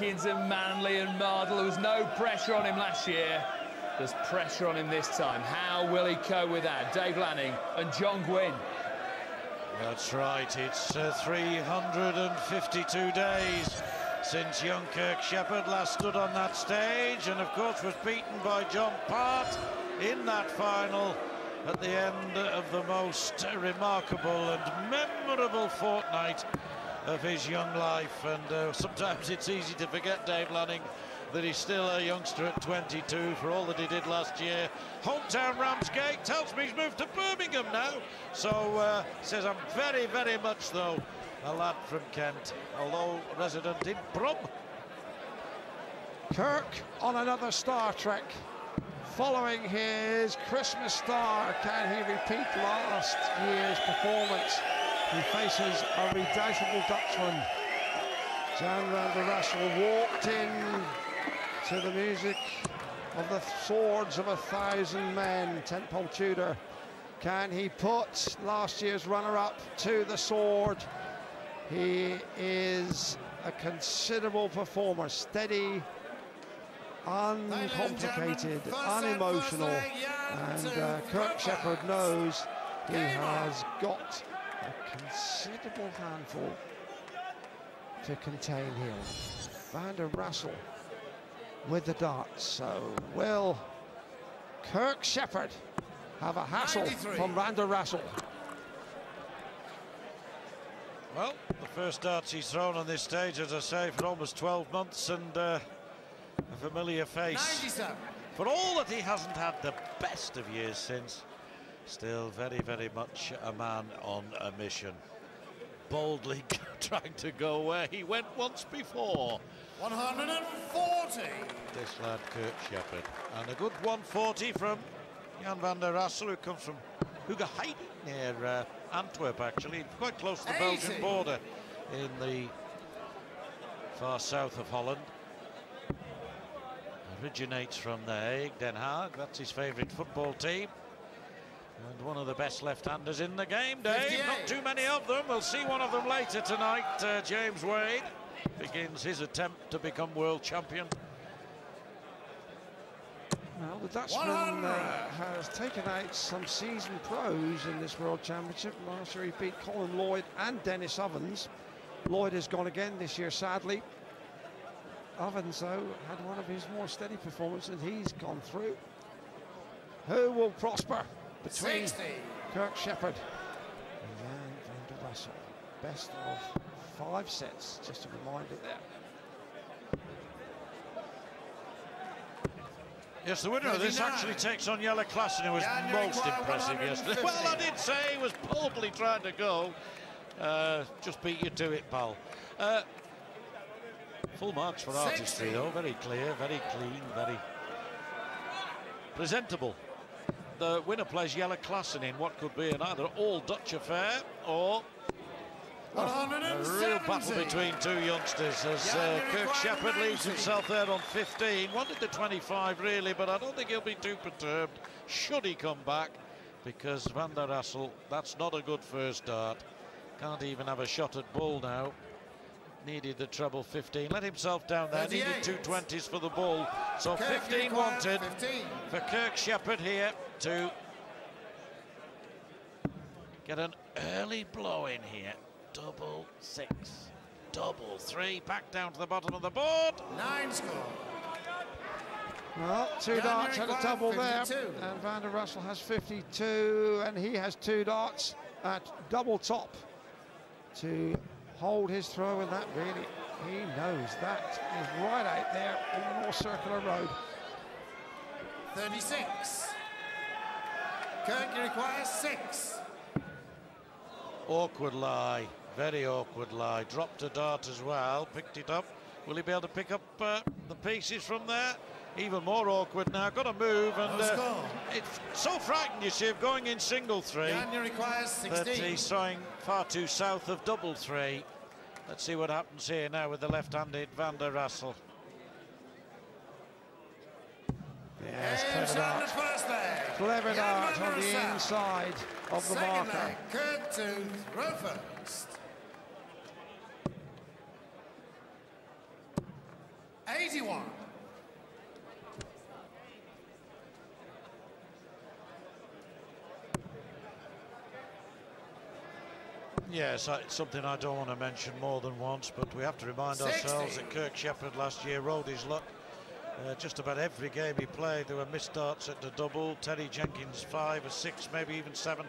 Atkins and Manley and Mardle. There was no pressure on him last year. There's pressure on him this time. How will he cope with that? Dave Lanning and John Gwynn. That's right, it's uh, 352 days since young Kirk Shepherd last stood on that stage and of course was beaten by John Part in that final at the end of the most remarkable and memorable fortnight of his young life and uh, sometimes it's easy to forget Dave Lanning that he's still a youngster at 22 for all that he did last year. Hometown Ramsgate tells me he's moved to Birmingham now. So uh, says I'm very, very much though a lad from Kent, although resident in Brum. Kirk on another Star Trek. Following his Christmas star, can he repeat last year's performance? He faces a redoubtable Dutchman. Jan van der Rassel walked in to the music of the swords of a thousand men. Tenpole Tudor. Can he put last year's runner-up to the sword? He is a considerable performer, steady, uncomplicated, unemotional, and uh, Kirk Shepherd knows he has got a considerable handful to contain here. Van der Rassel with the darts. So will Kirk Shepherd have a hassle 93. from Van der Rassel? Well, the first darts he's thrown on this stage, as I say, for almost 12 months and uh, a familiar face. 97. For all that he hasn't had the best of years since, still very, very much a man on a mission. Boldly trying to go where he went once before. 140. This lad, Kirk Shepherd. And a good 140 from Jan van der Rassel, who comes from Hoogerheide near uh, Antwerp, actually, quite close to the 80. Belgian border in the far south of Holland. Originates from The Hague, Den Haag. That's his favourite football team. And one of the best left-handers in the game, Dave. 58. Not too many of them. We'll see one of them later tonight, uh, James Wade begins his attempt to become world champion. Well, the Dutchman uh, has taken out some seasoned pros in this World Championship. Last year he beat Colin Lloyd and Dennis Ovens. Lloyd has gone again this year, sadly. Ovens, though, had one of his more steady performances. And he's gone through. Who will prosper between 60. Kirk Shepherd and Jan van der Rassel? Best of five sets, just a reminder there. Yes, the winner of this actually takes on Jelle Klaasen, who was yeah, most impressive yesterday. Well, I did say he was boldly trying to go. Uh, just beat you to it, pal. Uh, full marks for artistry, though. Very clear, very clean, very presentable. The winner plays Jelle Klaasen in what could be an either all-Dutch affair or a real battle between two youngsters as uh, Kirk Shepherd leaves himself there on 15. Wanted the 25 really, but I don't think he'll be too perturbed should he come back because Van der Rassel, that's not a good first start. Can't even have a shot at bull now. Needed the treble 15. Let himself down there. Needed two 20s for the ball. So 15 wanted 15. for Kirk Shepherd here to get an early blow in here double six, double three, back down to the bottom of the board. Nine score. Well, two darts and a double 52. there, and Van der Rassel has 52, and he has two darts at double top to hold his throw, and that really, he knows that is right out there on the more circular road. 36. Kirk requires six. Awkward lie. Very awkward lie. Dropped a dart as well. Picked it up. Will he be able to pick up uh, the pieces from there? Even more awkward now. Got to move, and uh, it's so frightened, you see, of going in single three. That he's throwing far too south of double three. Let's see what happens here now with the left-handed Van der Rassel. Yes, clever dart. Clever dart on the inside of the marker. Kirk to throw first. 81. Yes, it's something I don't want to mention more than once, but we have to remind 60. ourselves that Kirk Shepherd last year rode his luck. Uh, just about every game he played, there were missed starts at the double. Terry Jenkins, five or six, maybe even seven.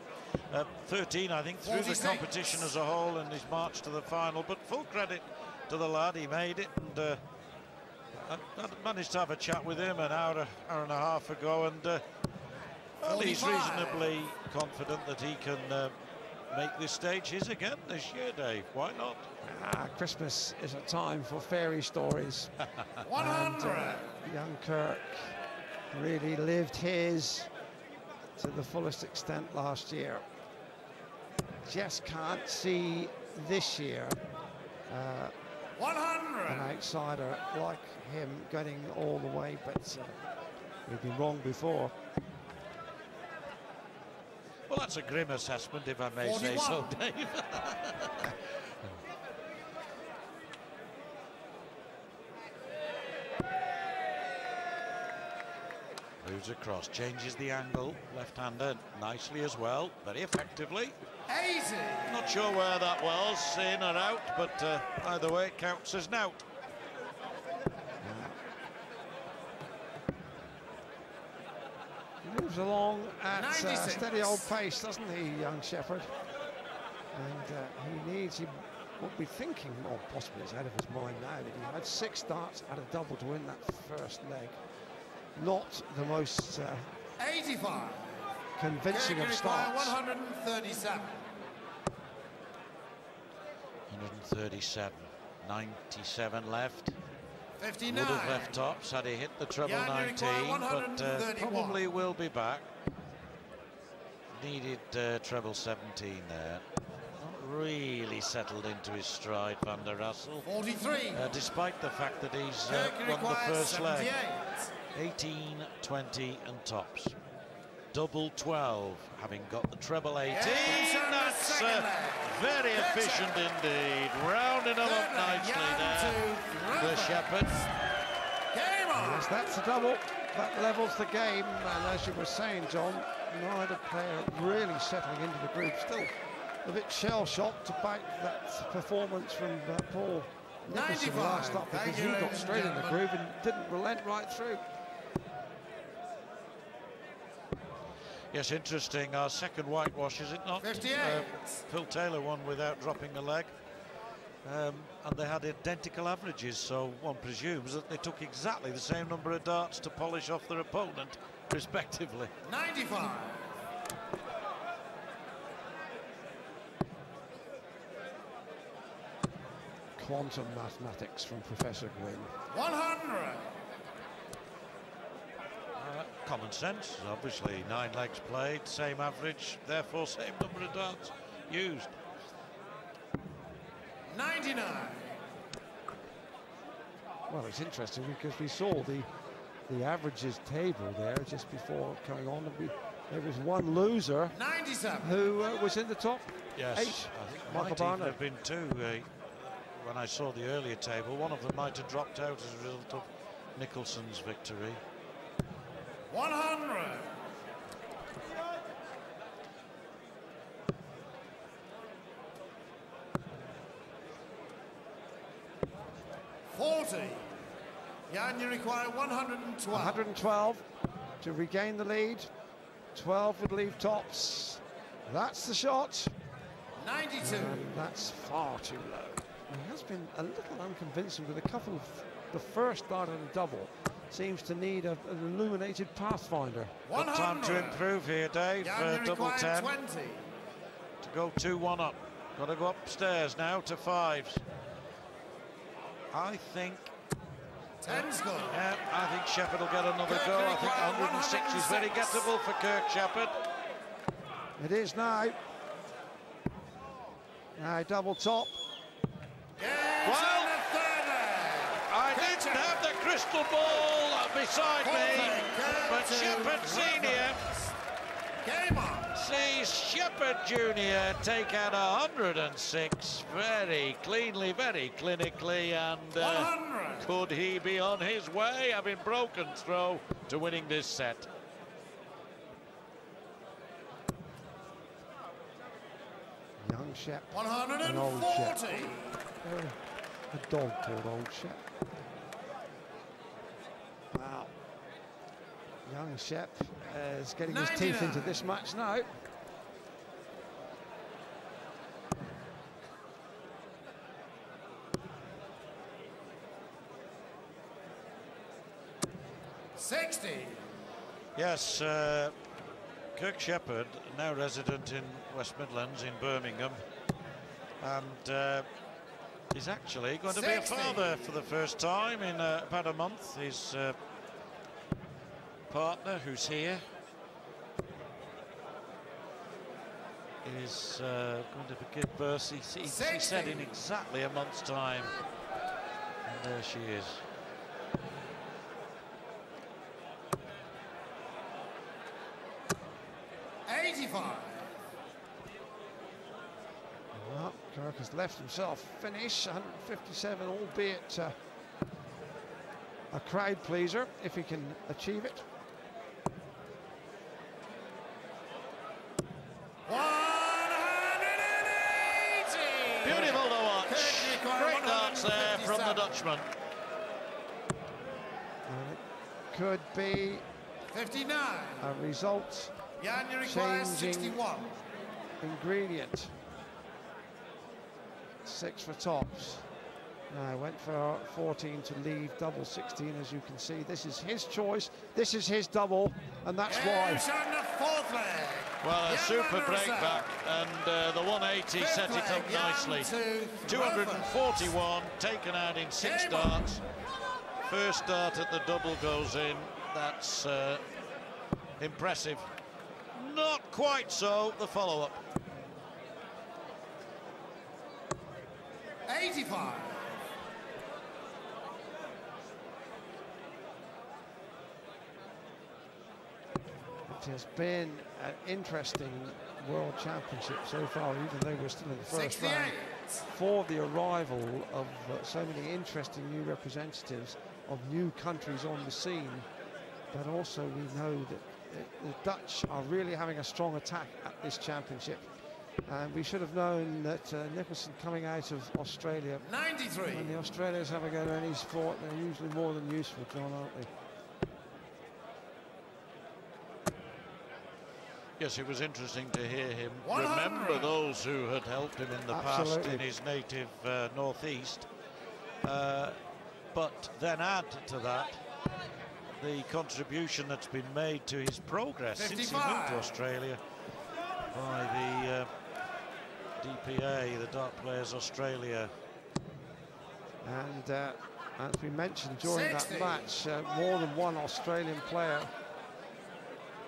Uh, 13, I think, through the competition as a whole and his march to the final. But full credit to the lad, he made it. And uh, I, I managed to have a chat with him an hour, hour and a half ago, and uh, well, he's reasonably confident that he can uh, make this stage his again this year, Dave. Why not? Ah, Christmas is a time for fairy stories. And, 100. uh, young Kirk really lived his to the fullest extent last year. Just can't see this year uh, 100. an outsider like him getting all the way, but uh, we've been wrong before. Well, that's a grim assessment, if I may say so, Dave. Moves across, changes the angle, left-hander nicely as well, very effectively. 80. Not sure where that was, in or out, but uh, either way it counts as now. He moves along at uh, steady old pace, doesn't he, young Shepherd? And uh, he needs, he would be thinking, or possibly it's out of his mind now, that he had six starts at a double to win that first leg. Not the most uh, 85. convincing Kirk of require starts. 137. 137, 97 left. 59. Would have left tops had he hit the treble Yeah, 19, but uh, probably will be back. Needed uh, treble 17 there. Not really settled into his stride, Van der Rassel. 43. Uh, despite the fact that he's uh, won the first leg. 18, 20 and tops. Double 12, having got the treble 18. Yes, and That's uh, very Kirk efficient Shepherd. indeed. Rounding them up nicely Jan there. to The Rupert. Shepherds. Game on. Yes, that's a double. That levels the game. And as you were saying, John, neither player really settling into the groove. Still a bit shell-shocked about that performance from uh, Paul Nicholson 95. last up because he you, got straight in the groove and didn't relent right through. Yes, interesting. Our second whitewash, is it not? 58. Uh, Phil Taylor won without dropping a leg. Um, and they had identical averages, so one presumes that they took exactly the same number of darts to polish off their opponent, respectively. 95. Quantum mathematics from Professor Gwynn. 100. Common sense, obviously. Nine legs played, same average, therefore same number of darts used. 99. Well, it's interesting because we saw the the averages table there just before coming on. and we- There was one loser 97. who uh, was in the top Yes, eight. I think Michael Barnett. have been two uh, when I saw the earlier table. One of them might have dropped out as a result of Nicholson's victory. 100. Forty. Jan, you require 112. 112 to regain the lead. 12 would leave tops. That's the shot. 92. And that's far too low. He has been a little unconvincing with a couple of the first start and a double. Seems to need a, an illuminated pathfinder. Got time to improve here, Dave. Jan, Uh, double require 10 20. to go 2-1 up. Got to go upstairs now to fives. I think, 10 score. yeah, I think Shepherd will get another Kirk go. I think require 106 is very gettable for Kirk Shepherd. It is now. Now double top. Games Well, on the third leg. I didn't have the crystal ball uh, beside me, Fourth leg, Kirk but Shepherd Senior sees Shepherd Jr. take out 106 very cleanly, very clinically, and uh, could he be on his way, having broken throw, to winning this set? Young Shep, An old Shep. 140. a dog called Old Shep. Wow. Young Shep uh, is getting his teeth into this match now. Sixty. Yes, uh, Kirk Shepherd, now resident in West Midlands in Birmingham, and uh, he's actually going to be a father for the first time in uh, about a month. His uh, partner, who's here, is uh, going to give birth, he, he, he said, in exactly a month's time. And there she is. Eighty-five. Well, Kirk has left himself finish, 157, albeit uh, a crowd pleaser if he can achieve it. One hundred and eighty. Beautiful to watch. Kirk required Great darts there from the 157. Dutchman. And it could be Fifty-nine. a result Jan, you require Changing. sixty-one. ingredient. Six for tops. Now went for 14 to leave double 16 as you can see. This is his choice. This is his double and that's why. Yes, on the fourth leg. Well, a super breakback, and uh, the 180 Fifth set it up nicely. to Rover. 241 taken out in six darts. First dart at the double goes in. That's uh, impressive. Not quite so, the follow-up. 85. It has been an interesting World Championship so far, even though we're still in the first 68. round. For the arrival of uh, so many interesting new representatives of new countries on the scene, but also we know that the, the Dutch are really having a strong attack at this championship. And we should have known that uh, Nicholson coming out of Australia, 93. when the Australians have a go to any sport, they're usually more than useful, John, aren't they? Yes, it was interesting to hear him 100. remember those who had helped him in the past in his native uh, northeast. Uh, but then add to that the contribution that's been made to his progress since he moved to Australia by the uh, DPA, the Dart Players Australia. And uh, as we mentioned during 60. that match, uh, more than one Australian player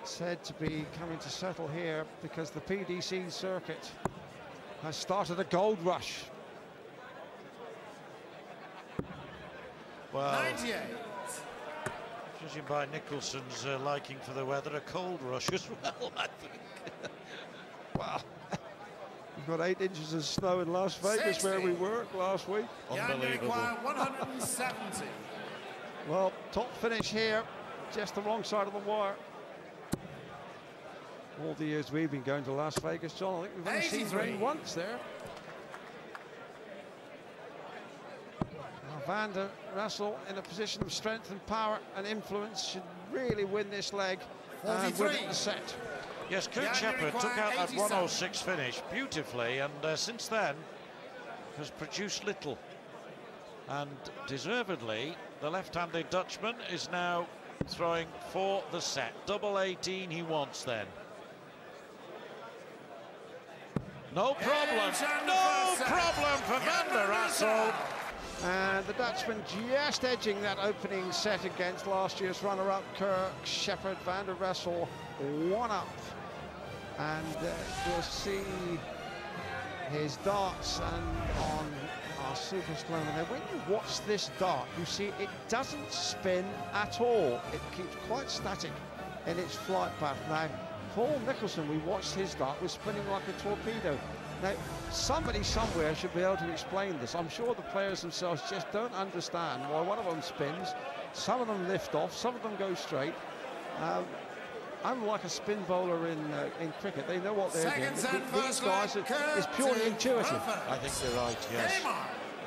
said to be coming to settle here because the PDC circuit has started a gold rush. Well, 98. judging by Nicholson's uh, liking for the weather, a cold rush as well, I think. Wow. We've got eight inches of snow in Las Vegas where we 60. were last week. Jan, you Unbelievable. require 170. Well, top finish here, just the wrong side of the wire. All the years we've been going to Las Vegas, John, I think we've only seen 83. rain once there. Now Van der Rassel in a position of strength and power and influence should really win this leg and win the set. Yes, Kirk Yeah, you Shepherd took out that 106 finish beautifully, and uh, since then has produced little. And deservedly, the left-handed Dutchman is now throwing for the set. Double 18 he wants then. No problem, no van der Zijl. problem for Van der Rassel. And the Dutchman just edging that opening set against last year's runner-up Kirk Shepherd van der Rassel one up. And uh, we'll see his darts and on our super slow. Now, when you watch this dart, you see it doesn't spin at all. It keeps quite static in its flight path. Now, Paul Nicholson, we watched his dart, was spinning like a torpedo. Now, somebody somewhere should be able to explain this. I'm sure the players themselves just don't understand why one of them spins, some of them lift off, some of them go straight. Um, I'm like a spin bowler in uh, in cricket. They know what they're Second doing. set, These first guys, are, it's purely intuitive. Rougher. I think they're right, yes.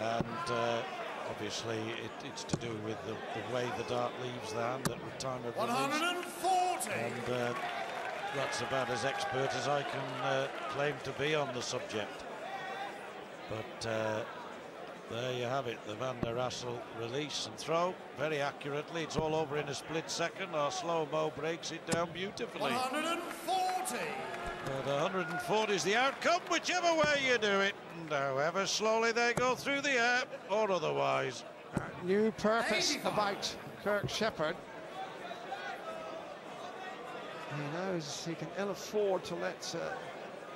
And uh, obviously it, it's to do with the, the way the dart leaves the hand at the time of release. 140. And uh, that's about as expert as I can uh, claim to be on the subject. But uh, there you have it, the Van der Rassel release and throw very accurately. It's all over in a split second. Our slow-mo breaks it down beautifully. 140. But 140 is the outcome, whichever way you do it. And however slowly they go through the air or otherwise. New purpose about Kirk Shepherd. He knows he can ill afford to let uh,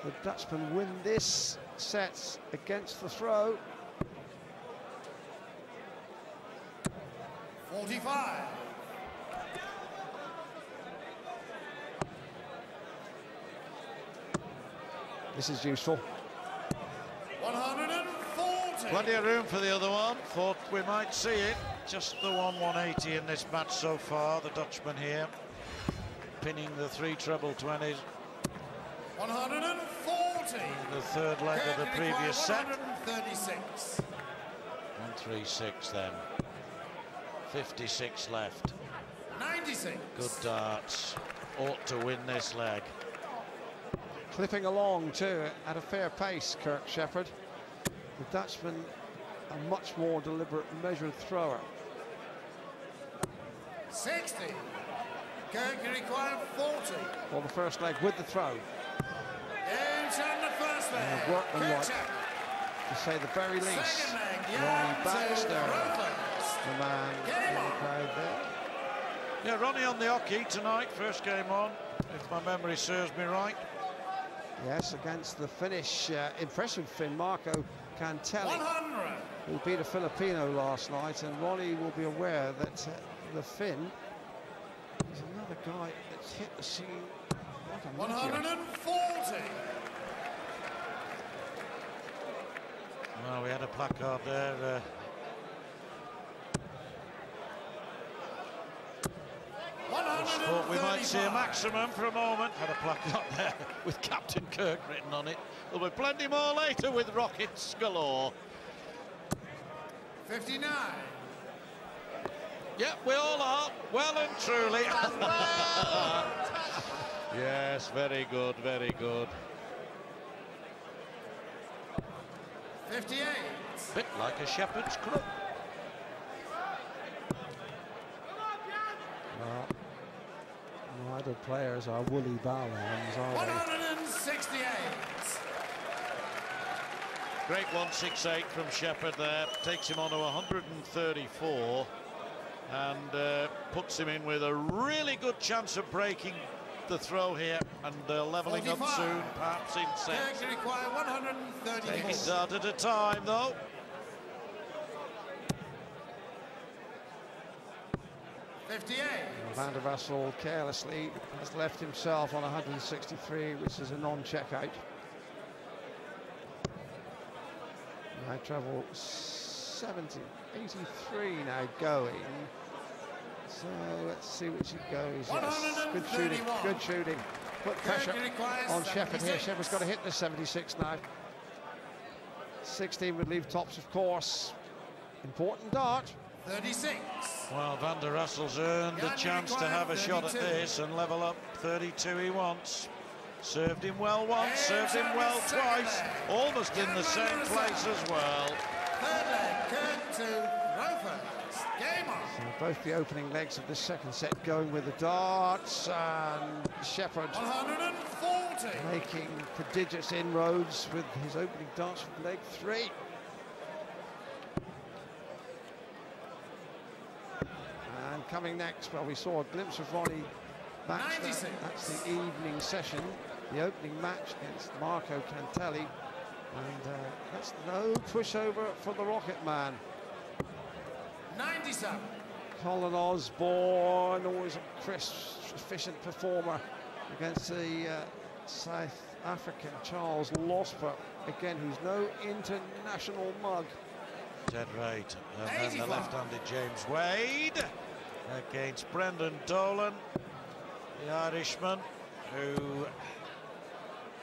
the Dutchman win this set against the throw. 45. This is useful. 140. Plenty of room for the other one. Thought we might see it. Just the one 180 in this match so far. The Dutchman here pinning the three treble 20s. 140. The third leg of the previous require set. 136. 136 then. 56 left. 96. Good darts. Ought to win this leg. Clipping along too at a fair pace, Kirk Shepherd. The Dutchman, a much more deliberate, measured thrower. 60. Kirk require 40. Well, the first leg with the throw, James on the first leg. Yeah, workman like. Kirk to say the very least. Second leg. Ronnie Baxter, the man in the crowd there. Yeah, Ronnie on the oche tonight. First game on, if my memory serves me right. Yes, against the Finnish, uh, impressive Finn, Marko Kantele, 100. who beat a Filipino last night, and Ronnie will be aware that uh, the Finn is another guy that's hit the scene like a 140. Well, we had a placard there. Uh, just thought we might see a maximum for a moment. Had a placard there with Captain Kirk written on it. There'll be plenty more later with rockets galore. 59. Yep, we all are. Well and truly. yes, very good, very good. 58. Bit like a shepherd's crook. Well, neither players are woolly bowlines, are they? 168. Great 168 from Shepherd there. Takes him on to 134 and uh, puts him in with a really good chance of breaking the throw here and uh, levelling up soon, perhaps in sets. Kirk require Taking 134. dart at a time though. Fifty-eight. Van der Rassel carelessly has left himself on 163, which is a non-checkout. Now travel 70, 83 now going. So let's see which it goes. Yes, good shooting, good shooting. Put pressure on Shepherd here. 76. Shepherd's got to hit the 76 now. 16 would leave tops, of course. Important dart. 36. Well, Van der Rassel's earned a chance to have a shot at this and level up 32 he wants. Served him well once, served him well twice, almost in the same place as well. Both the opening legs of this second set going with the darts and Shepherd 140. making prodigious inroads with his opening darts from leg three. And coming next, well, we saw a glimpse of Ronnie Baxter. 96. That's the evening session, the opening match against Marko Kantele. And uh, that's no pushover for the Rocket Man. 97. Colin Osborne, always a crisp, efficient performer. against the uh, South African Charles Losper. Again, he's no international mug. Dead right. And then the left-handed James Wade against Brendan Dolan, the Irishman, who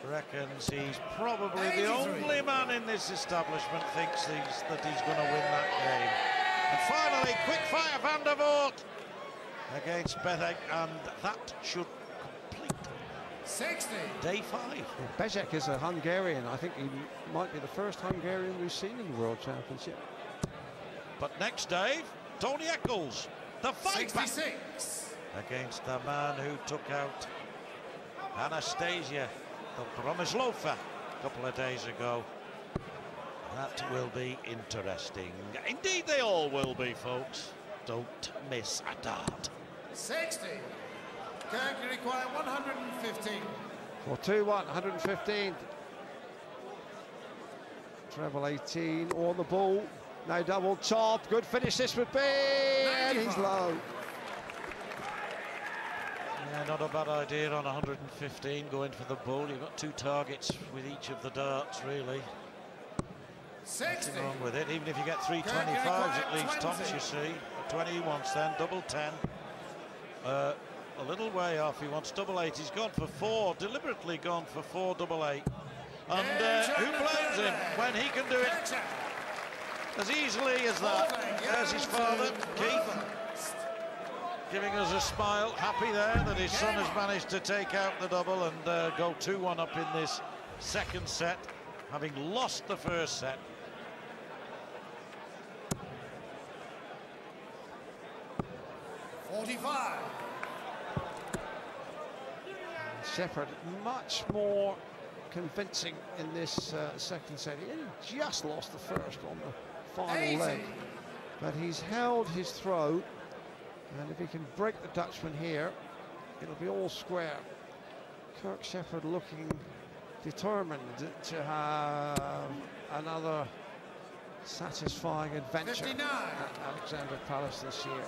reckons he's probably the only man in this establishment thinks that he's going to win that game. And finally, quick fire Van der Voort against Bezzeg, and that should complete 60. day five. Bezzeg is a Hungarian. I think he might be the first Hungarian we've seen in the World Championship. But next, Dave, Tony Eccles, the fight back 66. against the man who took out Anastasia Dobromyslova a couple of days ago. That will be interesting. Indeed, they all will be, folks. Don't miss a dart. 60. Kirk, you require 115. For 2 1, 115. Treble 18 on the ball. No double top. Good finish this would be. And he's low. Yeah, not a bad idea on 115 going for the bull. You've got two targets with each of the darts, really. 60. Nothing wrong with it. Even if you get three 25s, it leaves tops, you see. A 20 he wants then, double 10. Uh, a little way off, he wants double eight. He's gone for four, deliberately gone for four double eight. And uh, who blames him when he can do it as easily as that? There's his father, Keith, giving us a smile, happy there that his son has managed to take out the double and uh, go 2-1 up in this second set, having lost the first set. Forty-five. Shepherd much more convincing in this uh, second set. He just lost the first on the final 80. leg. But he's held his throw. And if he can break the Dutchman here, it'll be all square. Kirk Shepherd looking determined to have another satisfying adventure 59. at Alexandra Palace this year.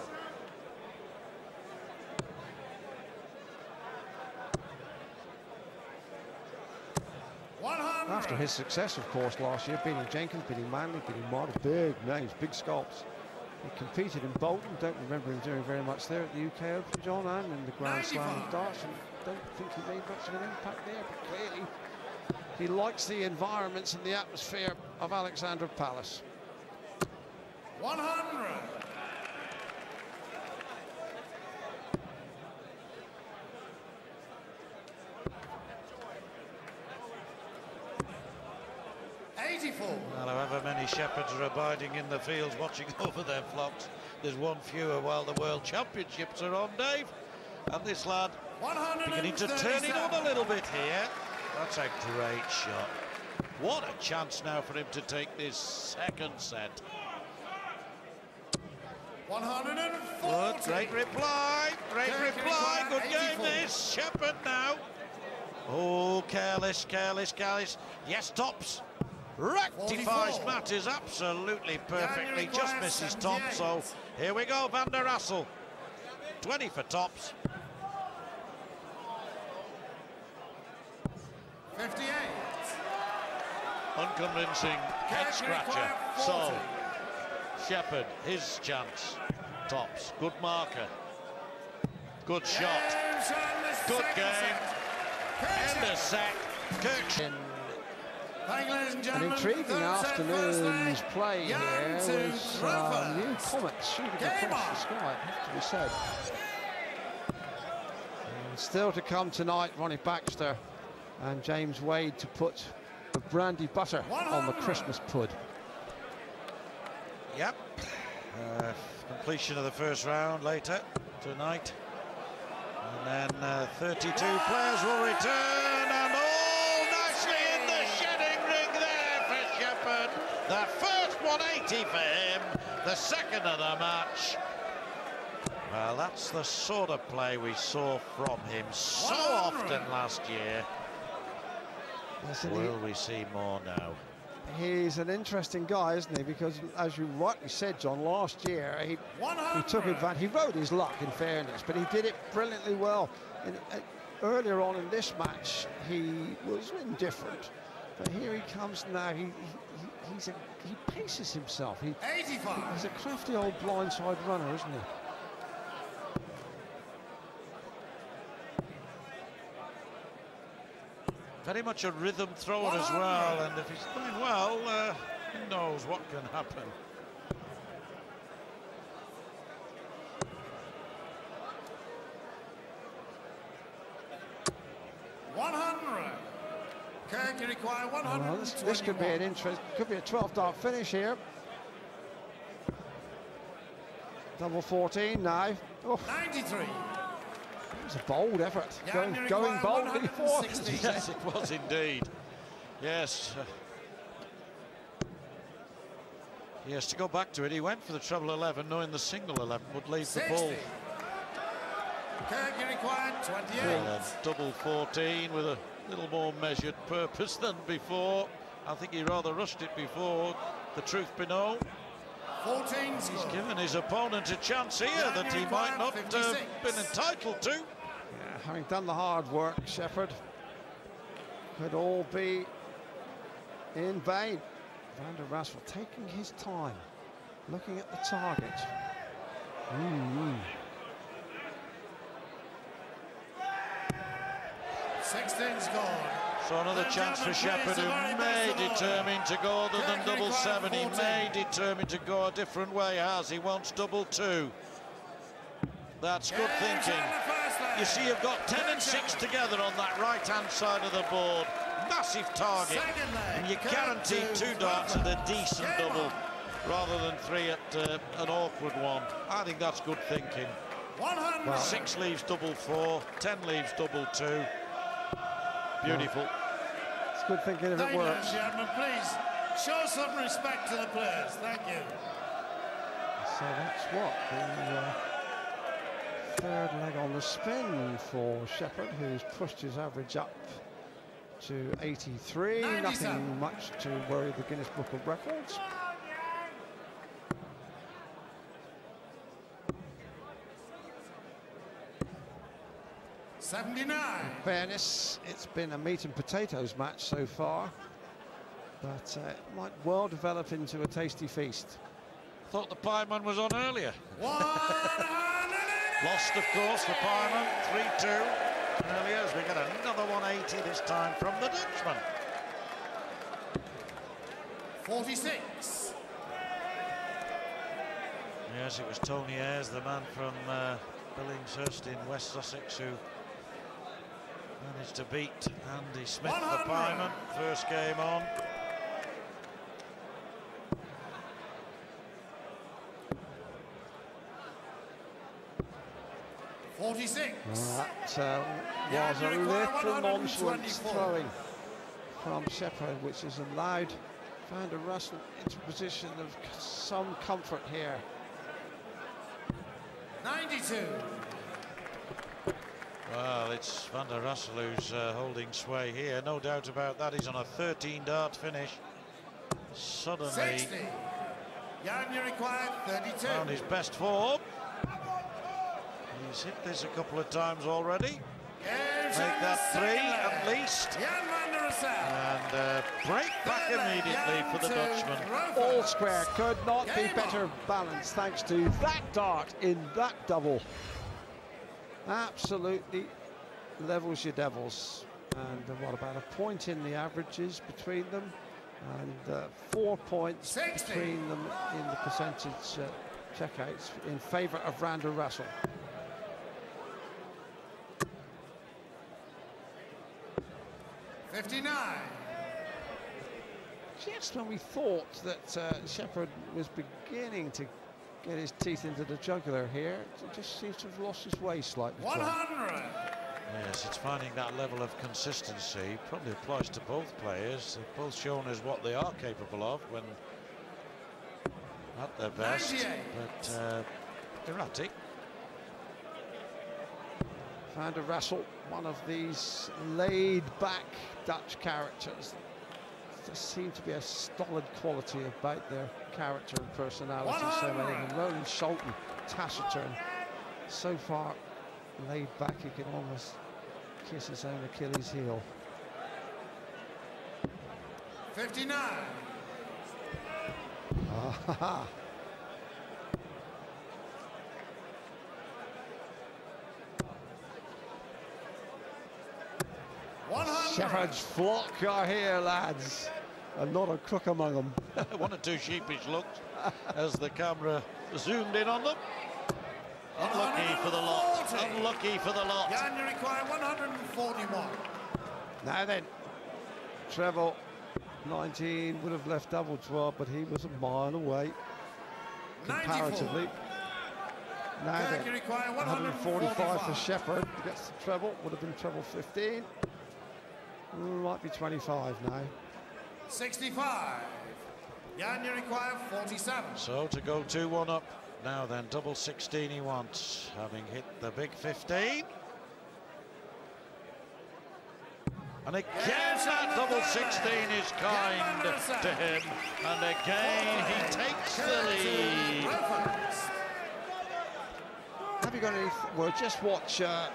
after his success, of course, last year, beating Jenkins, beating Manley, beating Martin, big names, big scalps. He competed in Bolton, don't remember him doing very much there at the UK Open, John, and in the Grand Slam of darts, and don't think he made much of an impact there, but clearly he likes the environments and the atmosphere of Alexandra Palace. 100. Shepherds are abiding in the fields watching over their flocks, there's one fewer while the World Championships are on, Dave. And this lad beginning to turn it on a little bit here. That's a great shot. What a chance now for him to take this second set. One hundred and Good, great reply, great reply. Good game 84. this. Shepherd now. Oh, careless, careless, careless. Yes, tops. Rectifies 44. matters absolutely perfectly. January Just misses tops. So here we go, Van der Rassel. 20 for tops. Fifty-eight. Unconvincing head scratcher. So 40. Shepherd, his chance. Tops. Good marker. Good shot. James on the Good game. set. Kirk End of set. Kirk an intriguing Third set, first afternoon's play here with some Rover. new comets shooting Game across on. the sky, it has to be said. And still to come tonight, Ronnie Baxter and James Wade to put the brandy butter on the Christmas pud. Yep. Uh, completion of the first round later tonight. And then uh, 32 players will return for him, the second of the match. Well, that's the sort of play we saw from him so often last year. Listen, Will he, we see more now? He's an interesting guy, isn't he? Because, as you rightly said, John, last year he, he took advantage. He rode his luck, in fairness, but he did it brilliantly well. And, uh, earlier on in this match, he was indifferent. But here he comes now. He, he's a, he paces himself. He, 85. he's a crafty old blindside runner, isn't he? Very much a rhythm thrower as well, and if he's doing well, uh, who knows what can happen. One hundred. Kirk, you require one hundred. Well, this, this could be an interest. Could be a 12 dart finish here. Double 14 now. Oh, Ninety-three. it was a bold effort. Yeah, going going boldly forward. Yes, it was indeed. Yes. uh, Yes, to go back to it, he went for the treble 11, knowing the single 11 would leave the ball. Kirk, you require twenty-eight. And double 14 with a little more measured purpose than before. I think he rather rushed it before. The truth be known, Fourteen he's score. given his opponent a chance here Yeah, that he you might not have 56. been entitled to. Yeah, having done the hard work, Shepherd could all be in vain. Van der Rassel taking his time, looking at the target. Mm, 16 scored. So another chance for Shepherd, please, the very who may determine to go other than double seven. He may determine to go a different way as he wants double two. That's good thinking. on the first leg. You see, you've got 10 and 6 together on that right-hand side of the board. Massive target. And you're guaranteed two darts at a decent double rather than three at uh, an awkward one. I think that's good thinking. 100. Six leaves double four, 10 leaves double two. Beautiful. it's good thinking if it Ladies and works. please show some respect to the players. Thank you. So that's what the uh, third leg on the spin for Shepherd, who's pushed his average up to 83. 97. Nothing much to worry the Guinness Book of Records. Seventy-nine. fairness, it's been a meat and potatoes match so far, but uh, it might well develop into a tasty feast. Thought the Pieman was on earlier. Lost, of course, for Pieman. 3-2 earlier as we get another 180 this time from the Dutchman. Forty-six. Yes, it was Tony Ayres, the man from uh, Billingshurst in West Sussex, who managed to beat Andy Smith, the 100. Pieman, first game on. Forty-six. That uh, was a little nonchalant throwing from Shepherd, which has allowed Van der Rassel into a position of some comfort here. Ninety-two. Well, it's Van der Rassel who's uh, holding sway here, no doubt about that. He's on a 13 dart finish. Suddenly Sixty. Young, you require thirty-two. found his best form. He's hit this a couple of times already. Games Make on the that three second at least. Jan van der And uh, break back Third immediately Jan for the Dutchman. Rover. All square could not be better on. balanced thanks to that dart in that double. Absolutely levels your devils. And uh, what about a point in the averages between them? And uh, four points 60. between them in the percentage uh, checkouts in favour of Van der Rassel. Fifty-nine. Just when we thought that uh, Shepherd was beginning to get his teeth into the jugular here, it just seems to have lost his way slightly. Hundred. Yes, it's finding that level of consistency. Probably applies to both players. They've both shown us what they are capable of when at their best. But uh, erratic. Van der Rassel, one of these laid-back Dutch characters. There seemed to be a stolid quality about their character and personality. So many of them. Roland Scholten, taciturn. So far laid back, you can almost kiss his own Achilles heel. 59. Ah. Shepherd's flock are here, lads, and not a crook among them. One or two sheepish looks as the camera zoomed in on them. Unlucky for the lot. Unlucky for the lot. Jan, you require 141. Now then, Treble, 19, would have left double 12, but he was a mile away 94. comparatively. Now Kirk, you then, require 145 for 145. Shepherd gets the treble, would have been treble 15. Mm, Might be 25 now. 65. Jan, you require 47. So to go 2-1 up. Now then, double 16 he wants, having hit the big 15. And again, Yes, that double 16 is kind to him. And again, he takes the lead. Have you got any? Well, just watch uh,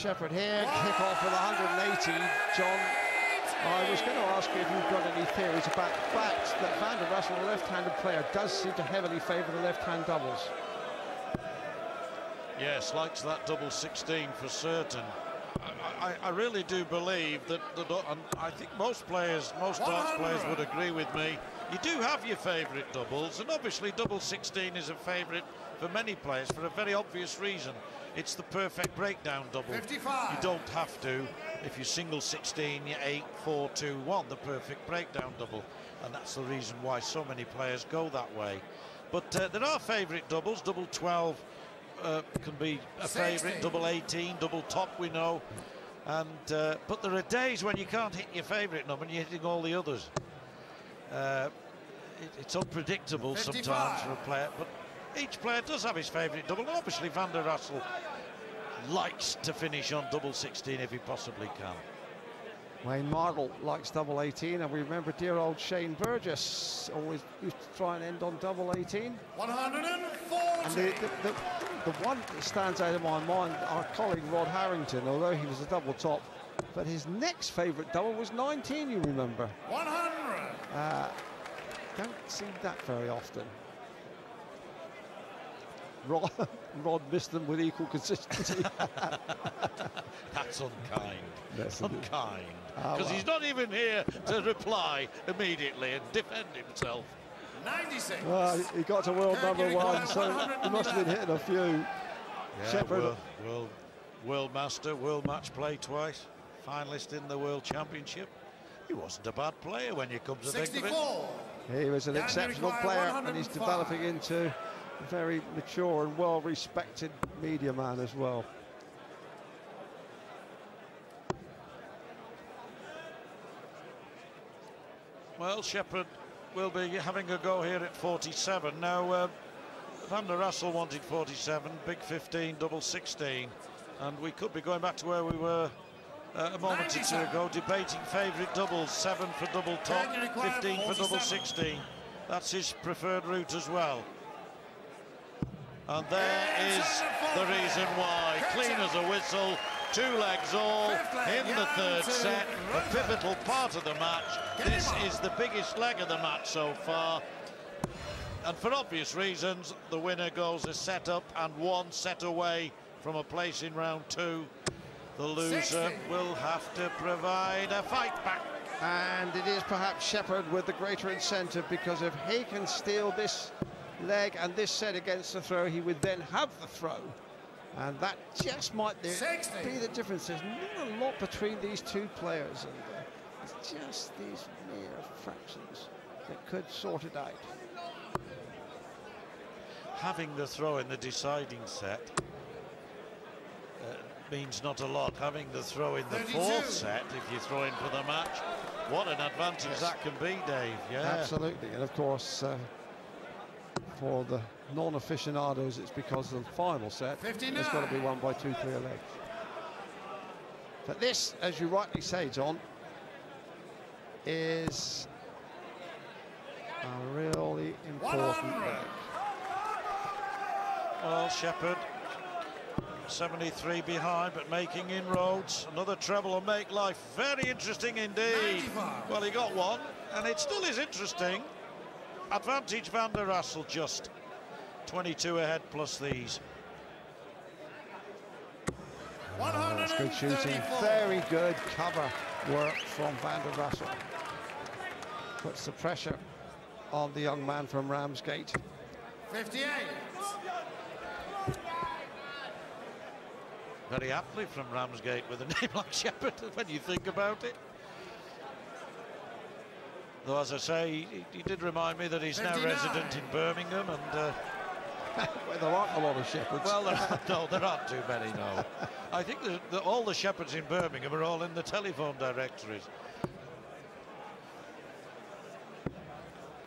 Shepherd here kick off with 180. John, I was going to ask you if you've got any theories about the fact that Van der Rassel, a left-handed player, does seem to heavily favour the left-hand doubles. Yes, likes that double 16 for certain. I, I, I really do believe that, that uh, and I think most players, most darts players would agree with me. You do have your favourite doubles, and obviously double 16 is a favourite for many players for a very obvious reason. It's the perfect breakdown double. 55. You don't have to. If you single 16, you're 8, 4, 2, 1, the perfect breakdown double. And that's the reason why so many players go that way. But uh, there are favourite doubles. Double 12 uh, can be a favourite. Double 18, double top, we know. And uh, But there are days when you can't hit your favourite number and you're hitting all the others. Uh, it, it's unpredictable 55. sometimes for a player. But each player does have his favourite double. And obviously, Van der Rassel likes to finish on double 16 if he possibly can. Wayne Mardle likes double 18, and we remember dear old Shayne Burgess always used to try and end on double 18. 140. And the, the, the, the one that stands out of my mind, our colleague Rod Harrington, although he was a double top, but his next favourite double was 19, you remember. 100. Uh, don't see that very often. Rod, Rod missed them with equal consistency. That's unkind. Yes, it is. unkind. Ah, Because well. he's not even here to reply immediately and defend himself. 96. well, he got to world Kirk, number one, so he must have been hitting a few. Shepherd. world, world, world master, world match play twice, finalist in the world championship. He wasn't a bad player when you come to think of it. He was an Down exceptional require player, and he's developing into a very mature and well-respected media man as well. Well, Shepherd will be having a go here at 47. Now, uh, Van der Rassel wanted 47, big 15, double 16. And we could be going back to where we were uh, a moment or two ago, debating favourite doubles, 7 for double top, Can you require 15 for double 16. That's his preferred route as well. And there It's is the reason why. Clean as a whistle, two legs all leg, in the third to set. A pivotal part of the match. Get This is the biggest leg of the match so far. And for obvious reasons, the winner goes a set up and one set away from a place in round two. The loser 60. will have to provide a fight back. And it is perhaps Shepherd with the greater incentive because if he can steal this leg and this set against the throw, he would then have the throw. And that just might there 60. be the difference. There's not a lot between these two players, and uh, it's just these mere fractions that could sort it out. Having the throw in the deciding set uh, means not a lot. Having the throw in the 32. fourth set, if you throw in for the match, what an advantage that can be, Dave. Yeah. Absolutely, and of course, uh, for the non-aficionados, it's because of the final set has got to be 59. won by two clear legs. But this, as you rightly say, John, is a really important 100. leg. Well, Shepherd 73 behind, but making inroads. Another treble will make life very interesting indeed. 95. Well, he got one, and it still is interesting. Advantage Van der Rassel just 22 ahead plus these. That's good shooting. Very good cover work from Van der Rassel. Puts the pressure on the young man from Ramsgate. 58. Very aptly from Ramsgate with a name like Shepherd when you think about it. Though, as I say, he, he did remind me that he's now resident in Birmingham and. Uh, Well, there aren't a lot of shepherds. Well, there aren't, no, there aren't too many, no. I think the, the, all the shepherds in Birmingham are all in the telephone directories.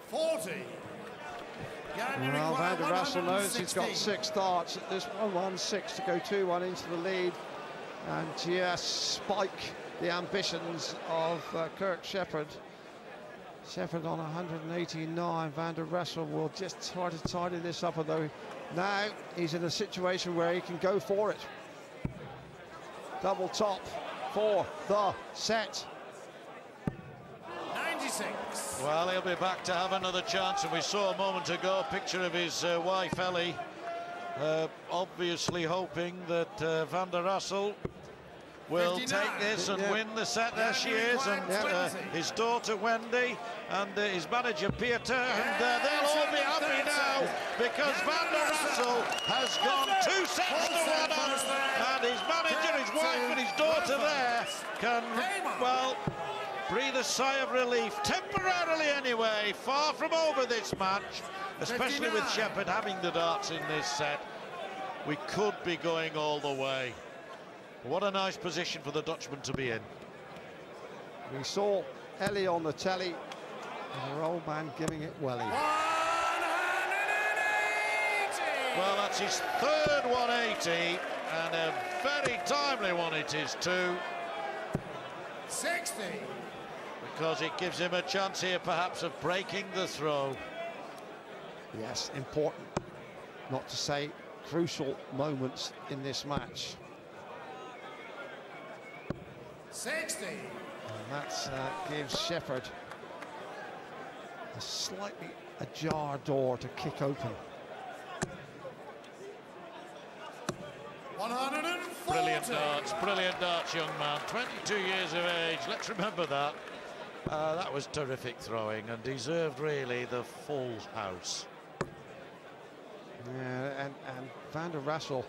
40. Gardner Well, Van der Rassel knows he's got six starts at this one, one six to go two one into the lead, and just spike the ambitions of uh, Kirk Shepherd. Shepherd on 189. Van der Rassel will just try to tidy this up, although now he's in a situation where he can go for it. Double top for the set. 96. Well, he'll be back to have another chance, and we saw a moment ago a picture of his uh, wife Ellie, uh, obviously hoping that uh, Van der Rassel will 59. take this and Yeah. win the set. There she is, and uh, his daughter Wendy and uh, his manager Peter, and uh, they'll all be happy now because Van der Rassel has gone two sets to one up, and his manager, his wife, and his daughter there can well breathe a sigh of relief, temporarily anyway, far from over this match, especially with 59. Shepherd having the darts in this set. We could be going all the way. What a nice position for the Dutchman to be in. We saw Ellie on the telly, and her old man giving it welly. 180. Well, that's his third 180, and a very timely one it is too, 60. because it gives him a chance here perhaps of breaking the throw. Yes, important, not to say crucial moments in this match. 60. And that uh, gives Shepherd a slightly ajar door to kick open. 140. Brilliant darts, brilliant darts, young man. 22 years of age, let's remember that. Uh, that was terrific throwing and deserved really the full house. Yeah, and, and Van der Rassel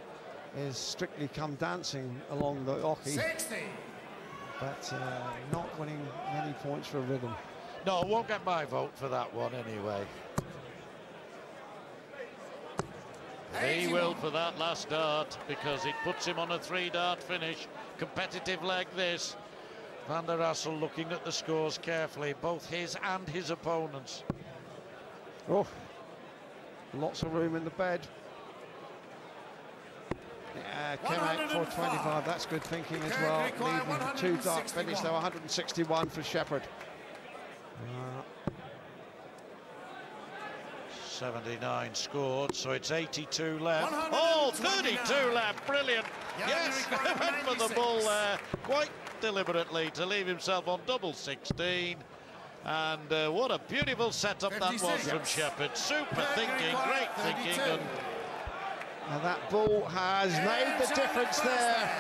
is strictly come dancing along the oche, 60. But uh, not winning many points for rhythm. No, won't get my vote for that one anyway. He will for that last dart because it puts him on a three-dart finish. Competitive like this. Van der Rassel looking at the scores carefully, both his and his opponents. Oh, lots of room in the bed. Yeah, came out for 105. 25. That's good thinking as well. Leaving two dark finish, though 161. 161 for Shepherd. Uh, 79 scored, so it's 82 left. Oh, 32 left, brilliant. Yeah, yes, went for the ball there quite deliberately to leave himself on double 16. And uh, what a beautiful setup that was from Shepherd. Super thinking, great thinking. And and that ball has made the difference there,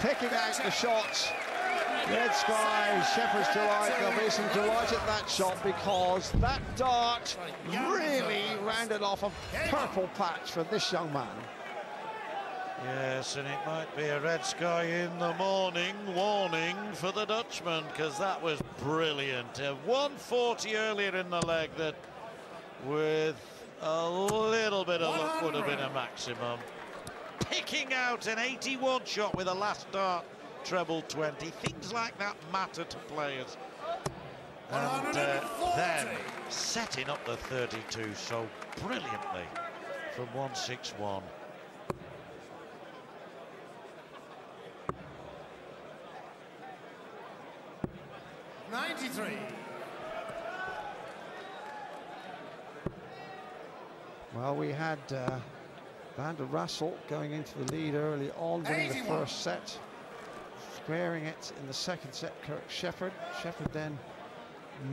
picking out the shots. Red Sky, Shepherd's delight. There'll be some delight at that shot because that dart really rounded off a purple patch for this young man. Yes, and it might be a red sky in the morning warning for the Dutchman because that was brilliant. A 140 earlier in the leg that with a little bit of luck would have been a maximum. Picking out an 81 shot with a last dart treble 20. Things like that matter to players. And uh, then setting up the 32 so brilliantly from 161. 93. Well, we had uh, Van der Rassel going into the lead early on, winning the first set, squaring it in the second set. Kirk Shepherd. Shepherd then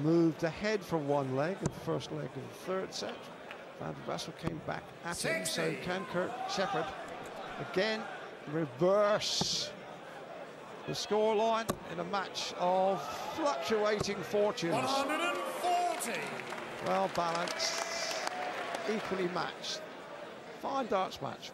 moved ahead for one leg in the first leg of the third set. Van der Rassel came back at him, so 60. can Kirk Shepherd again reverse the scoreline in a match of fluctuating fortunes. 140. Well balanced, equally matched. Fine darts match.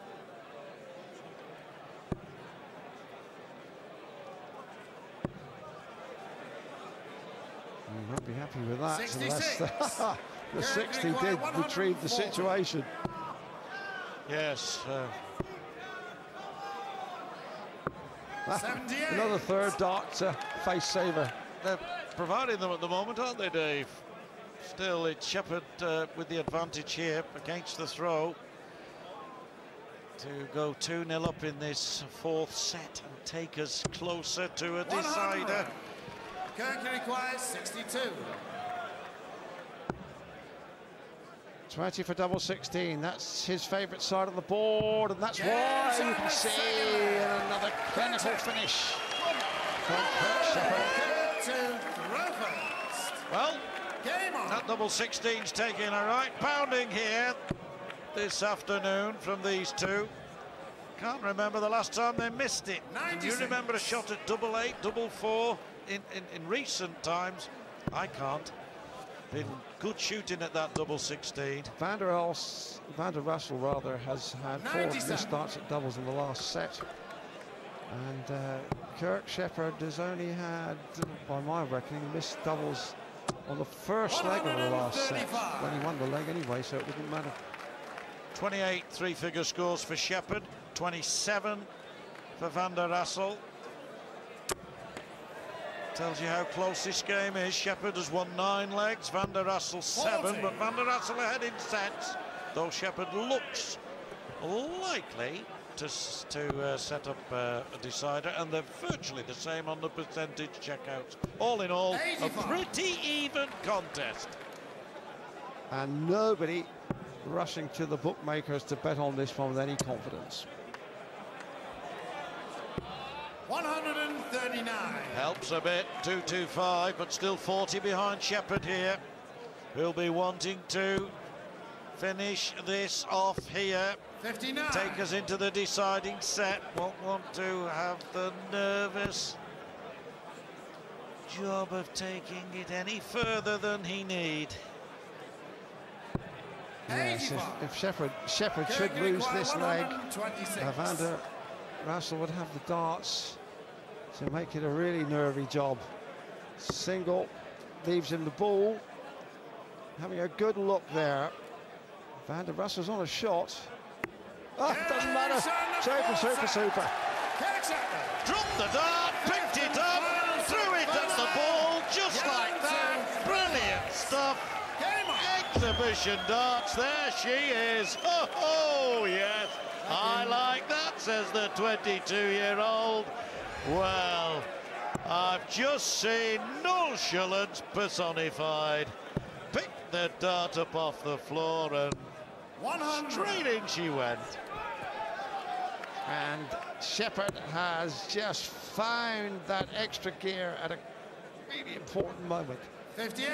You won't be happy with that. unless 66. the, the 60 did retrieve the situation. Yes, uh, 78. Another third dart uh, face saver. they're providing them at the moment, aren't they, Dave? Still, it's Shepherd uh, with the advantage here against the throw to go 2-0 up in this fourth set and take us closer to a decider. Kirky requires 62. 20 for double 16. That's his favourite side of the board, and that's Yes, why you can see another clinical finish from Kirk Shepherd. Kirk to throw first. Well, Game on. that double 16's taking a right pounding here this afternoon from these two. Can't remember the last time they missed it. Do you remember a shot at double eight, double four in, in, in recent times? I can't. Been good shooting at that double 16. Van der, Els, Van der Rassel rather has had four 97. starts at doubles in the last set. And uh, Kirk Shepherd has only had, by my reckoning, missed doubles on the first leg of the last set. When he won the leg anyway, so it didn't matter. 28 three-figure scores for Shepherd, 27 for Van der Rassel. Tells you how close this game is. Shepherd has won nine legs, Van der Rassel seven, 40. but Van der Rassel ahead in sets, though Shepherd looks likely to, to uh, set up uh, a decider, and they're virtually the same on the percentage checkouts. All in all, a pretty even contest. And nobody rushing to the bookmakers to bet on this one with any confidence. 139. Helps a bit, 2-2-5, but still 40 behind Shepherd here. Who'll be wanting to finish this off here. 59. Take us into the deciding set. Won't want to have the nervous job of taking it any further than he need. Yes, if, if Shepherd, Shepherd should lose this leg, 126. uh, Rassel would have the darts to make it a really nervy job. Single leaves him the ball. Having a good look there. Van der Rassel's on a shot. Oh, doesn't matter. Super, super, super. Kirk Shepherd. Dropped the dart, picked it up, threw it at the ball, just like that. Brilliant stuff. Exhibition darts, there she is. Oh, oh, yes. I like that, says the 22-year-old. Well, I've just seen nonchalance personified. Picked the dart up off the floor and 100. straight in she went. And Shepherd has just found that extra gear at a really important moment. 58.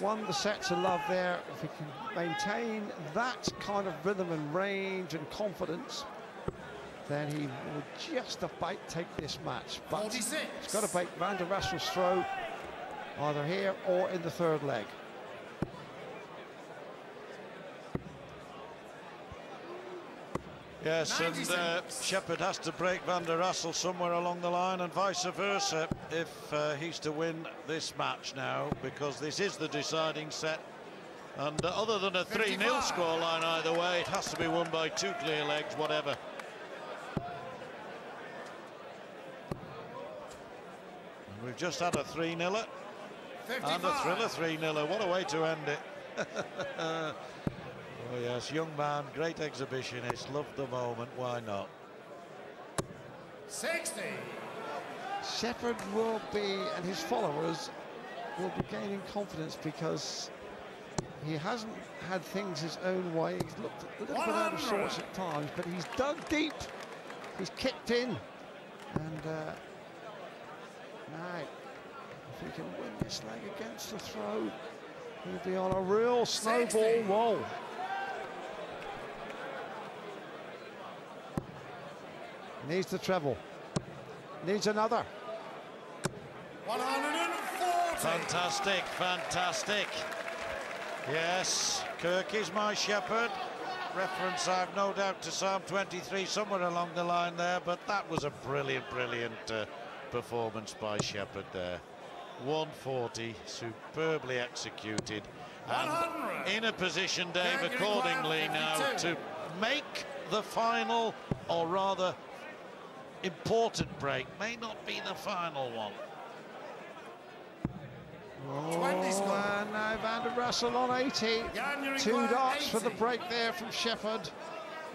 won the sets of love there. If he can maintain that kind of rhythm and range and confidence, then he will just about take this match. But 46. he's got to break Van der Rassel's throw either here or in the third leg. Yes, and uh, 96. Shepherd has to break Van der Rassel somewhere along the line and vice versa if uh, he's to win this match now because this is the deciding set. And uh, other than a 3-0 scoreline either way, it has to be won by two clear legs, whatever. And we've just had a 3-0 and a thriller 3-0. What a way to end it. oh yes, young man, great exhibitionist, loved the moment, why not? 60. Shepherd will be, and his followers will be gaining confidence because he hasn't had things his own way. He's looked a little bit out of sorts at times, but he's dug deep. He's kicked in. And uh, now, if he can win this leg against the throw, he'll be on a real snowball 60. roll. Needs the treble. Needs another. 140. Fantastic, fantastic. Yes, Kirk is my shepherd. Reference, I've no doubt, to Psalm 23 somewhere along the line there, but that was a brilliant, brilliant uh, performance by Shepherd there. 140, superbly executed. And 100. in a position, Dave, accordingly now to make the final, or rather, important break. May not be the final one. 20 score. Oh, and now Van der Rassel on 80. Two darts for the break there from Shepherd.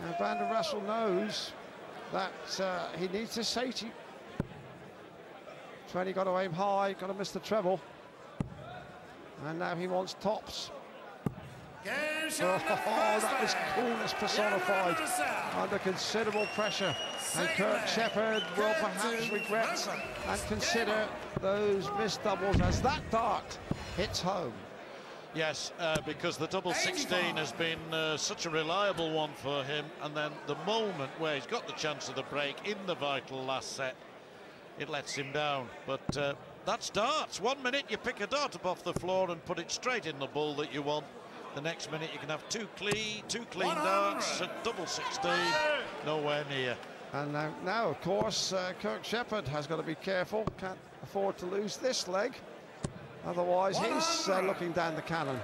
And Van der Rassel knows that uh, he needs this 80. 20 got to aim high, got to miss the treble. And now he wants tops. Game Oh, shot the first that was leg. coolness personified. Under considerable pressure. And Second Kirk. Shepherd will perhaps regret and consider those missed doubles as that dart hits home. Yes, uh, because the double 16 has been uh, such a reliable one for him, and then the moment where he's got the chance of the break in the vital last set, it lets him down. But uh, that's darts. One minute you pick a dart up off the floor and put it straight in the ball that you want. The next minute you can have two clean, two clean darts at double 16, nowhere near. And now, now of course, uh, Kirk Shepherd has got to be careful. Can't afford to lose this leg. Otherwise, he's uh, looking down the cannon.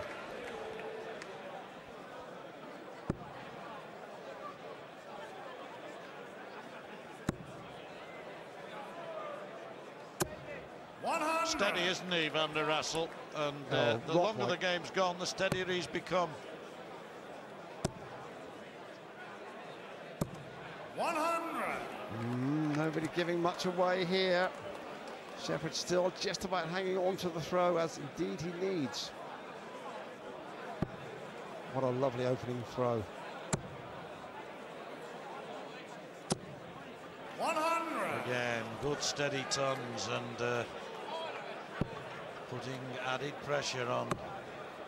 One hundred. Steady, isn't he, Van der Rassel? And uh, Oh, the rock longer the game's gone, the steadier he's become. One hundred. Mm, nobody giving much away here. Shepherd still just about hanging on to the throw, as indeed he needs. What a lovely opening throw. One hundred. Again, good steady tons and uh, putting added pressure on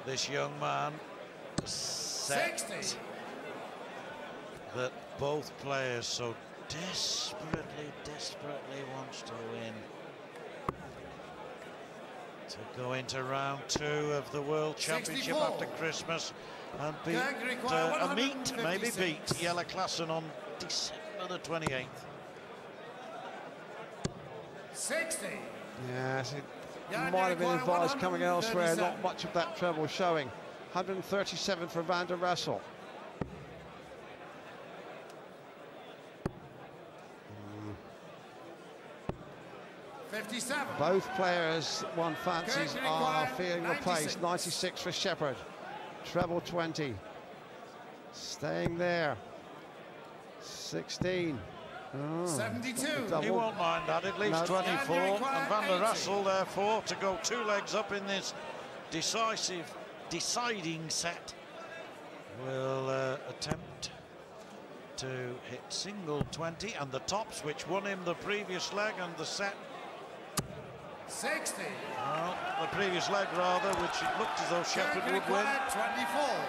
this young man. Set Sixty. that both players so desperately, desperately wants to win. To go into round two of the World Championship 64. after Christmas and beat uh, a meet, maybe beat Jelle Klaasen on December the 28th. Sixty. Yes, it Yeah, might have been advised coming elsewhere. Not much of that treble showing. 137 for Van der Rassel. Both players, one fancies, are feeling the pace. 96. 96 for Shepherd. Treble 20. Staying there. 16. Oh, Seventy-two. double. He won't mind that, at least No. 24. Yeah, And Van der 80. Rassel, therefore, to go two legs up in this decisive, deciding set, will uh, attempt to hit single 20 and the tops, which won him the previous leg and the set. Sixty. Well, the previous leg, rather, which it looked as though Shepherd Gag would win. Twenty-four.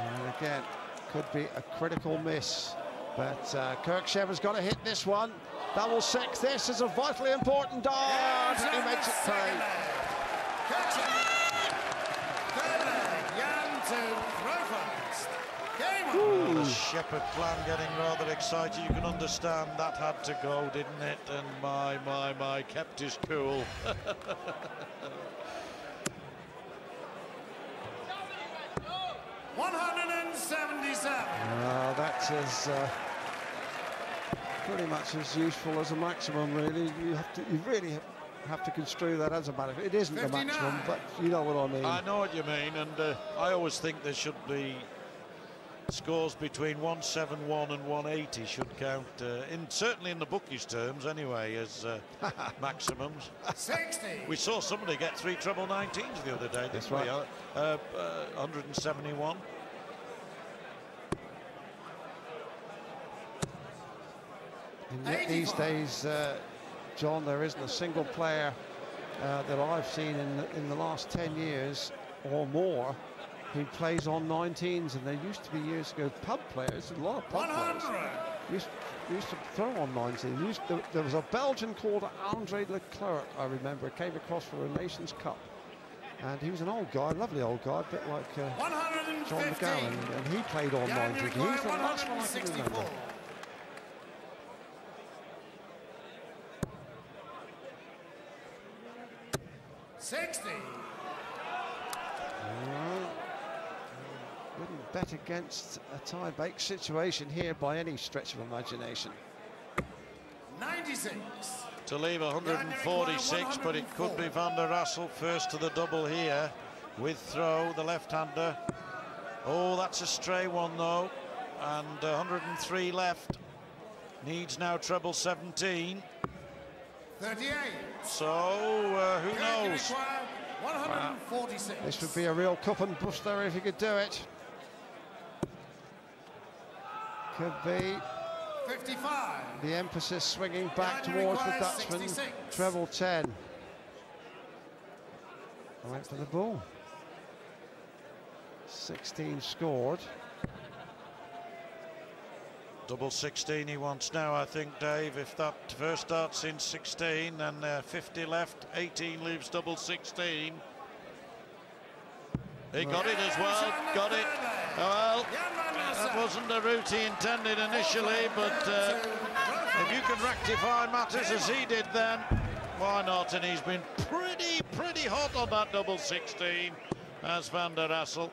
And again, could be a critical miss. But uh, Kirk Shepherd's got to hit this one. Double six. This is a vitally important dart. and he makes it pay. Third leg, Jan to throw first. Game on. The Shepherd plan getting rather excited. You can understand that had to go, didn't it? And my, my, my, kept his cool. One hundred and seventy-seven. Uh, that is uh, pretty much as useful as a maximum, really. You have to, you really have, have to construe that as a maximum. It isn't the maximum, but you know what I mean. I know what you mean, and uh, I always think there should be scores between 171 and 180 should count, uh, in certainly in the bookies' terms anyway, as uh, maximums. 60. We saw somebody get three treble 19s the other day, didn't That's we? right. Uh, uh, 171. And yet these days, uh, John, there isn't a single player uh, that I've seen in the, in the last 10 years or more who plays on 19s. And there used to be years ago pub players, a lot of pub players used, used to throw on 19s. Used to- there was a Belgian called Andre Leclerc, I remember, came across for a Nations Cup. And he was an old guy, lovely old guy, a bit like uh, John 115. MaGowan. And he played on Jan 19s. He was the last one I can remember. Sixty. Well, wouldn't bet against a tie-break situation here by any stretch of imagination. 96. To leave 146, but it could be Van der Rassel first to the double here with throw, the left-hander. Oh, that's a stray one though, and 103 left. Needs now treble 17, 38. so uh, who knows? Uruguay, 146. This would be a real cup and buster if he could do it. Could be 55. the emphasis swinging back Jan towards the Dutchman. 66. Treble 10. Went for the ball. 16 scored. Double 16 he wants now, I think, Dave. If that first starts in 16, and uh, 50 left, 18 leaves double 16. He got it as well, got it. Oh, well, Jan van that wasn't the route he intended initially, but uh, if you can rectify matters as he did then, why not? And he's been pretty, pretty hot on that double 16 as Van der Rassel.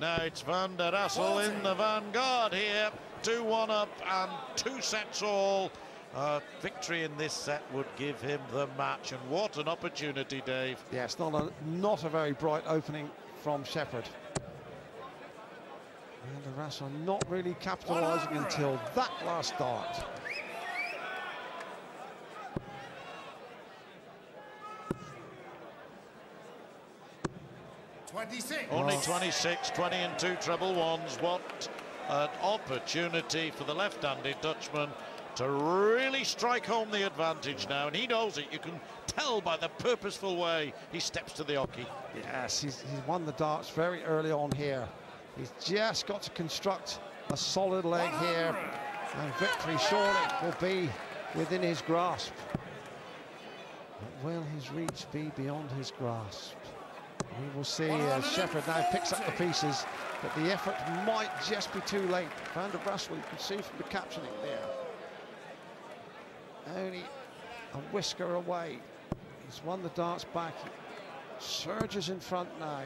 Now it's Van der Rassel in the vanguard here. 2-1 up and two sets all. Uh, victory in this set would give him the match. And what an opportunity, Dave. Yeah, not a, not a very bright opening from Shepherd. And the Rass are not really capitalising until that last dart. Twenty-six. Only 26, 20 and two treble ones. What an opportunity for the left-handed Dutchman to really strike home the advantage now. And he knows it. You can tell by the purposeful way he steps to the oche. Yes, he's, he's won the darts very early on here. He's just got to construct a solid leg here, and victory surely will be within his grasp. But will his reach be beyond his grasp? We will see as Shepherd now picks up the pieces, but the effort might just be too late. Van der Rassel, you can see from the captioning there. Only a whisker away. He's won the darts back. Surges in front now.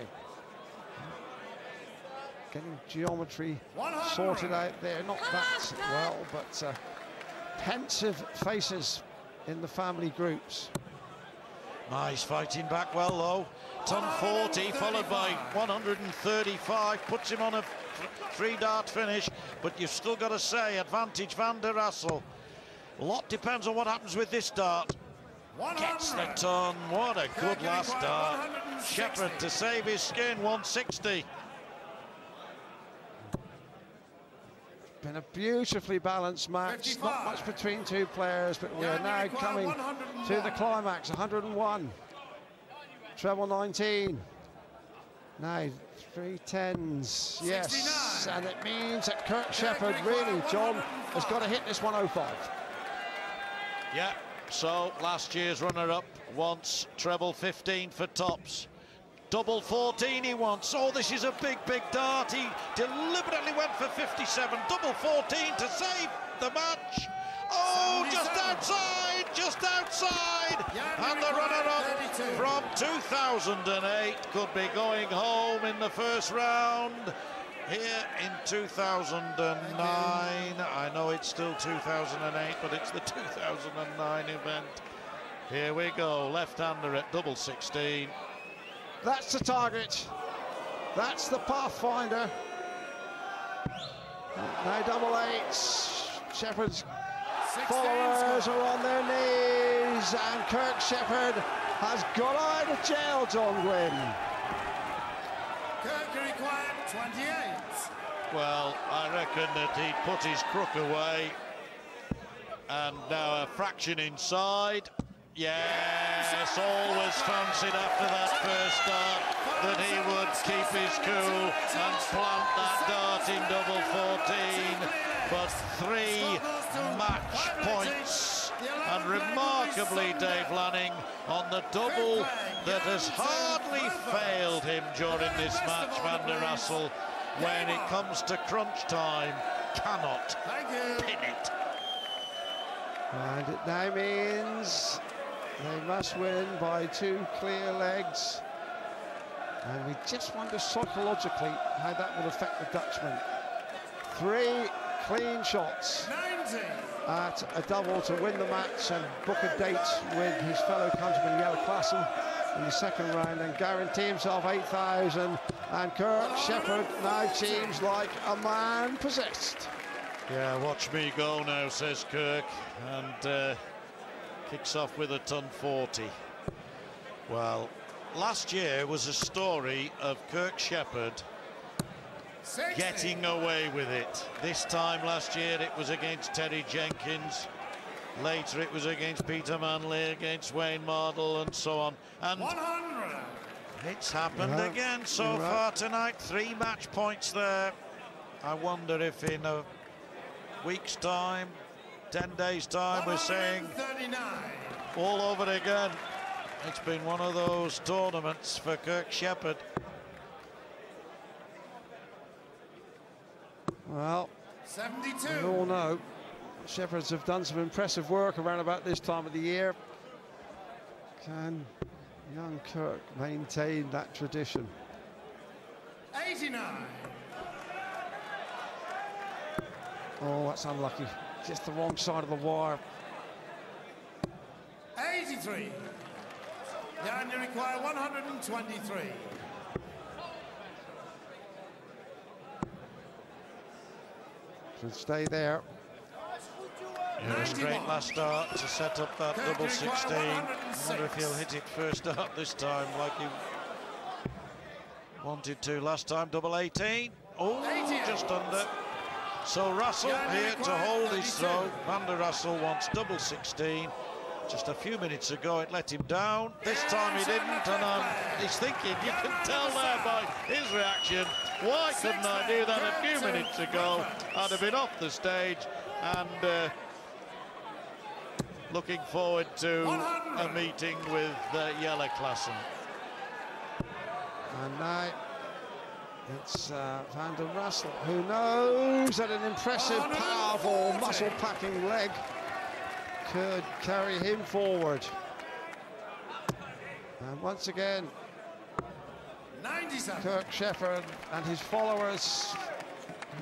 Getting geometry 100. sorted out there. Not that well, but uh, pensive faces in the family groups. Nice fighting back well though. Ton 40 followed by 135 puts him on a three dart finish but you've still got to say advantage Van der Rassel. A lot depends on what happens with this dart. Gets the ton. What a good last dart. Shepherd to save his skin 160. Been a beautifully balanced match. Not much between two players, but we are now coming to the climax. 101. Treble 19. Now three tens. Yes, 69. and it means that Kirk Shepherd really, John, has got to hit this 105. Yeah, so last year's runner-up wants treble 15 for tops. Double 14 he wants. Oh, this is a big, big dart. He deliberately went for 57. Double 14 to save the match. Oh, just outside, just outside. And the runner-up from 2008 could be going home in the first round. Here in 2009, I know it's still 2008, but it's the 2009 event. Here we go, left-hander at double 16. That's the target. That's the pathfinder. Now double eights. Shepherd's 16 followers are on their knees, and Kirk Shepherd has got out of jail, John Gwynne. Kirk required 28. Well, I reckon that he'd put his crook away. And now a fraction inside. Yes, always fancied after that first start that he would keep his cool and plant that dart in double 14. But three match points. And remarkably, Dave Lanning on the double that has hardly failed him during this match, Van der Rassel. When it comes to crunch time, cannot pin it. And it now means they must win by two clear legs. And we just wonder psychologically how that will affect the Dutchman. Three clean shots 90. at a double to win the match and book a date with his fellow countryman Jelle Klaasen in the second round and guarantee himself 8,000. And Kirk Shepherd now seems like a man possessed. Yeah, watch me go now, says Kirk, and uh, kicks off with a ton 40. Well, last year was a story of Kirk Shepherd getting away with it. This time last year it was against Terry Jenkins. Later it was against Peter Manley, against Wayne Mardle and so on. And 100. it's happened Yeah, again so you're right. far tonight. Three match points there. I wonder if in a week's time, 10 days time, we're saying 139. all over again. It's been one of those tournaments for Kirk Shepherd. Well, 72. we all know Shepherds have done some impressive work around about this time of the year. Can young Kirk maintain that tradition? 89. Oh, that's unlucky. Just the wrong side of the wire. 83. Down you require 123. Should stay there. Yeah, a straight last start to set up that Kirk double 16. I wonder if he'll hit it first up this time like he wanted to last time. Double 18. Oh, just under. So Rassel Yeah, here to required hold his throw. Van der Rassel wants double 16. Just a few minutes ago it let him down. This time he didn't, and um, he's thinking, you can tell there by his reaction, why couldn't I do that a few minutes ago? I'd have been off the stage and uh, looking forward to a meeting with uh, Jelle Klaasen. And now it's uh, Van der Rassel, who knows that an impressive, powerful, muscle-packing leg could carry him forward. And once again, 97. Kirk Shepherd and his followers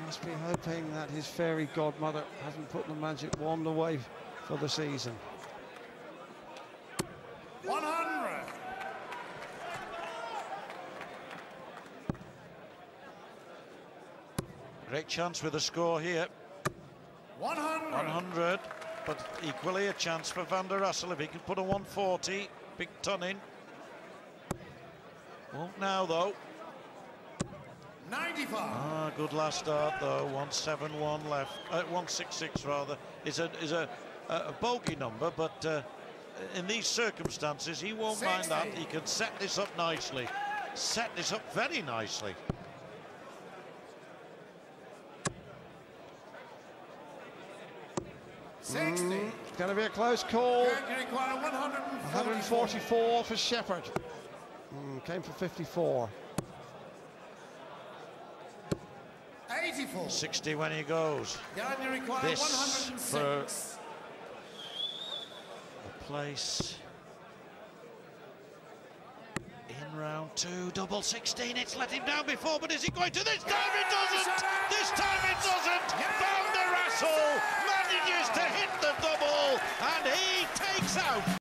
must be hoping that his fairy godmother hasn't put the magic wand away for the season. 100. Great chance with a score here. 100. 100, but equally a chance for Van der Rassel if he can put a 140. Big ton in. Won't now though. 95. Ah, good last start though. 171 left. Uh, 166 rather. Is a is a a bogey number, but uh, in these circumstances he won't mind that. He can set this up nicely. Set this up very nicely. Sixty. It's going to be a close call. Kirk require 144. 144 for Shepherd. Mm, came for 54. 84. 60 when he goes. This 106. A place in round two, double 16. It's let him down before, but is he going to this time? It doesn't. This time it doesn't. Van der Rassel manages to hit the double, and he takes out